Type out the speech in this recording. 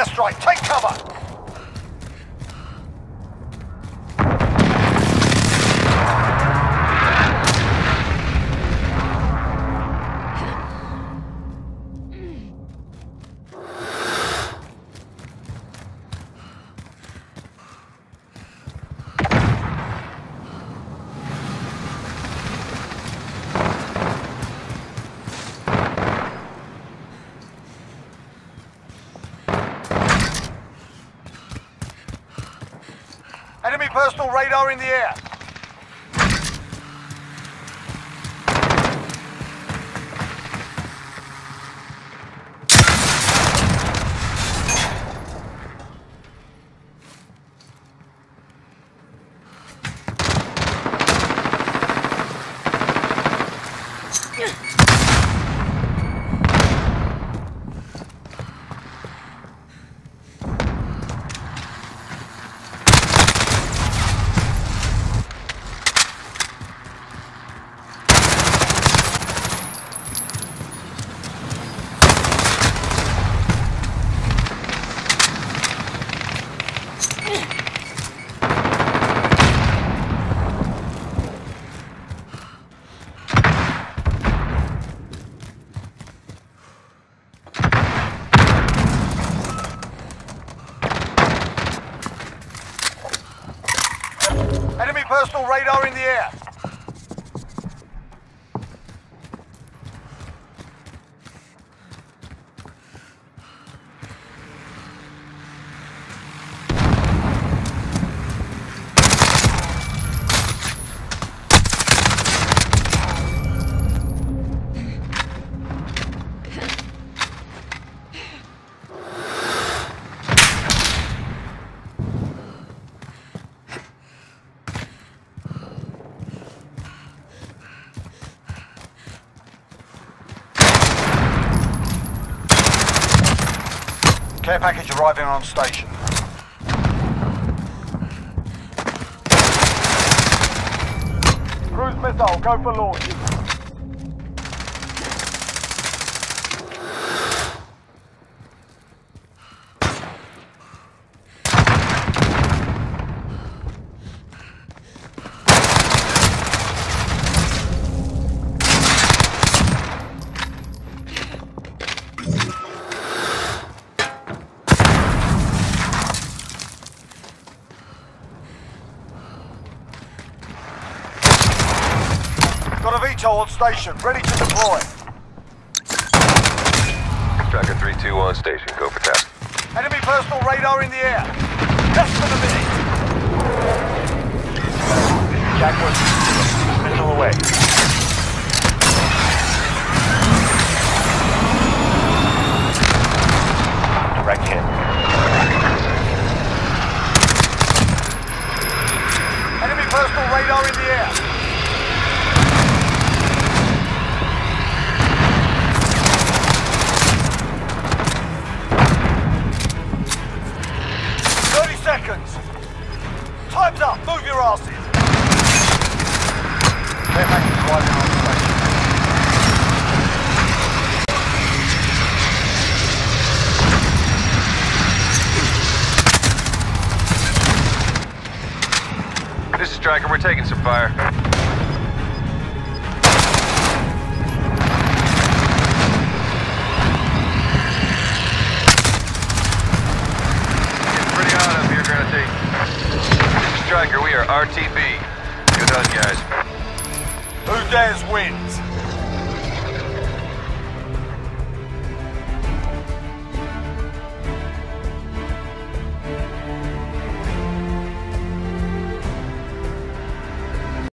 airstrike. Take cover. Enemy personal radar in the air. Enemy personal radar in the air. Care package arriving on station. Cruise missile, go for launch. Got a VTOL on station, ready to deploy. Striker 3-2 on station. Go for task. Enemy personal radar in the air. Less than a minute. Jackwood, missile away. Direct hit. Enemy personal radar in the air. Striker. We're taking some fire. It's pretty hot up here, Grenadier. This Striker. We are RTB. Good hunt, guys. Who dares wins?